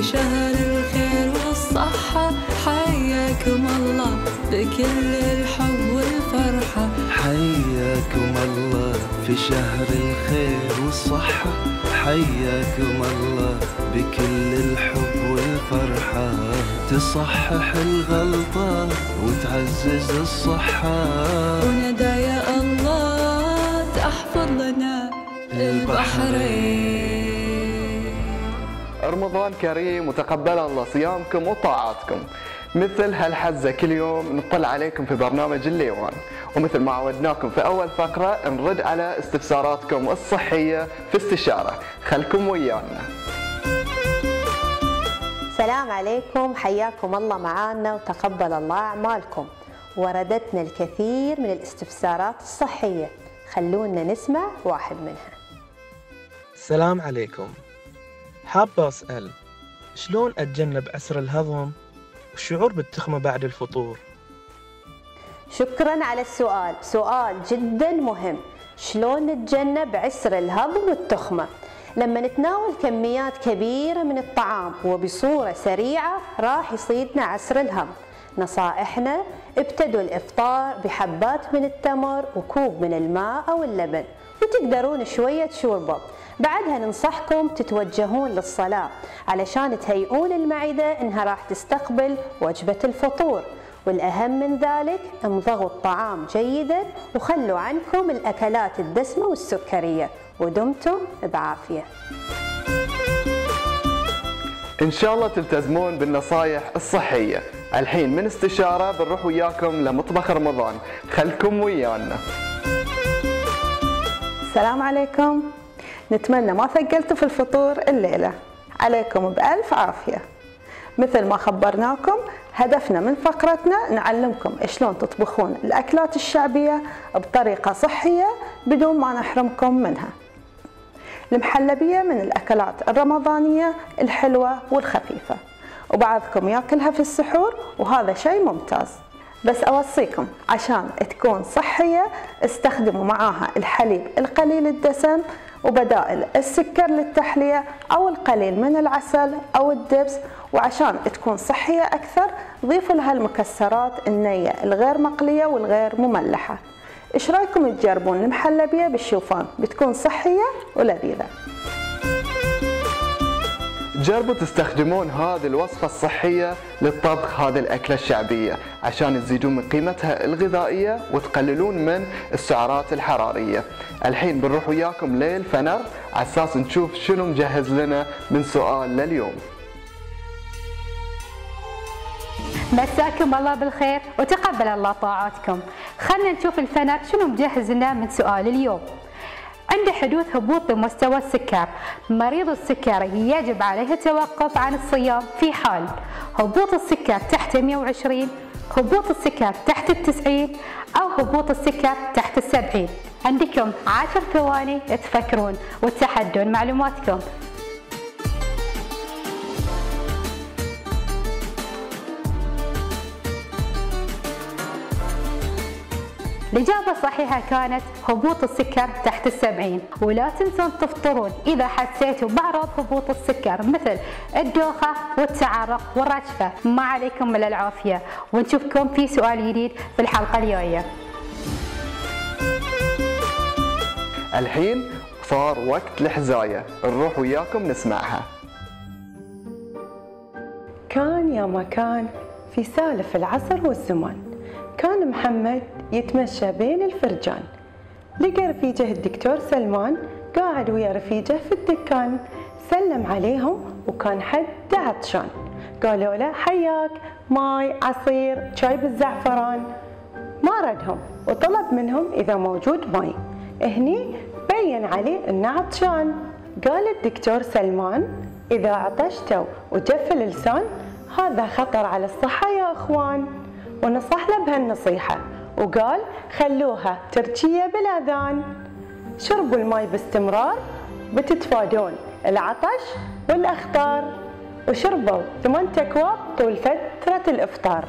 في شهر الخير والصحة. حياكم الله بكل الحب والفرحة. حياكم الله في شهر الخير والصحة. حياكم الله بكل الحب والفرحة. تصحح الغلطة وتعزز الصحة. وندى يا الله تحفظ لنا البحرين. رمضان كريم وتقبل الله صيامكم وطاعاتكم. مثل هالحزة كل يوم نطلع عليكم في برنامج الليوان. ومثل ما عودناكم في أول فقرة نرد على استفساراتكم الصحية في استشارة. خلكم ويانا. السلام عليكم حياكم الله معانا وتقبل الله أعمالكم. وردتنا الكثير من الاستفسارات الصحية. خلونا نسمع واحد منها. السلام عليكم. حابة أسأل شلون أتجنب عسر الهضم والشعور بالتخمة بعد الفطور؟ شكرا على السؤال. سؤال جدا مهم. شلون نتجنب عسر الهضم والتخمة؟ لما نتناول كميات كبيرة من الطعام وبصورة سريعة راح يصيدنا عسر الهضم. نصائحنا ابتدوا الإفطار بحبات من التمر وكوب من الماء أو اللبن وتقدرون شوية شوربة. بعدها ننصحكم تتوجهون للصلاة علشان تهيئون المعدة إنها راح تستقبل وجبة الفطور. والأهم من ذلك امضغوا الطعام جيدا وخلوا عنكم الأكلات الدسمة والسكرية ودمتم بعافية. إن شاء الله تلتزمون بالنصايح الصحية. الحين من استشارة بنروح وياكم لمطبخ رمضان. خلكم ويانا. السلام عليكم. نتمنى ما ثقلتوا في الفطور الليلة. عليكم بألف عافية. مثل ما خبرناكم هدفنا من فقرتنا نعلمكم شلون تطبخون الأكلات الشعبية بطريقة صحية بدون ما نحرمكم منها. المحلبية من الأكلات الرمضانية الحلوة والخفيفة. وبعضكم ياكلها في السحور وهذا شيء ممتاز. بس أوصيكم عشان تكون صحية استخدموا معاها الحليب القليل الدسم وبدائل السكر للتحلية أو القليل من العسل أو الدبس. وعشان تكون صحية أكثر ضيفوا لها المكسرات النية الغير مقلية والغير مملحة. إيش رأيكم تجربون المحلبية بالشوفان؟ بتكون صحية ولذيذة. جربوا تستخدمون هذه الوصفة الصحية للطبخ هذه الأكلة الشعبية عشان تزيدون من قيمتها الغذائية وتقللون من السعرات الحرارية. الحين بنروح وياكم للفنر على أساس نشوف شنو مجهز لنا من سؤال لليوم. مساكم الله بالخير وتقبل الله طاعاتكم. خلنا نشوف الفنر شنو مجهز لنا من سؤال اليوم. عند حدوث هبوط بمستوى السكر. مريض السكر يجب عليه التوقف عن الصيام في حال هبوط السكر تحت 120 هبوط السكر تحت التسعين أو هبوط السكر تحت السبعين. عندكم عشر ثواني تفكرون وتحدون معلوماتكم. الإجابة الصحيحة كانت هبوط السكر تحت السبعين. ولا تنسون تفطرون إذا حسيتوا بأعراض هبوط السكر مثل الدوخة والتعرق والرجفة. ما عليكم إلا العافية. ونشوفكم في سؤال جديد في الحلقة الجاية. الحين صار وقت الحزاية نروح وياكم نسمعها. كان يا ما كان في سالف العصر والزمان كان محمد يتمشى بين الفرجان. لقى رفيجه الدكتور سلمان قاعد ويا رفيجه في الدكان. سلم عليهم وكان حد عطشان قالوا له حياك ماي عصير شاي بالزعفران. ما ردهم وطلب منهم إذا موجود ماي. هني بين عليه إنه عطشان قال الدكتور سلمان إذا عطشتوا وجف اللسان هذا خطر على الصحة يا أخوان. ونصح له بهالنصيحة وقال خلوها تركية بالأذان شربوا الماي باستمرار بتتفادون العطش والأخطار وشربوا ثمان أكواب طول فترة الإفطار.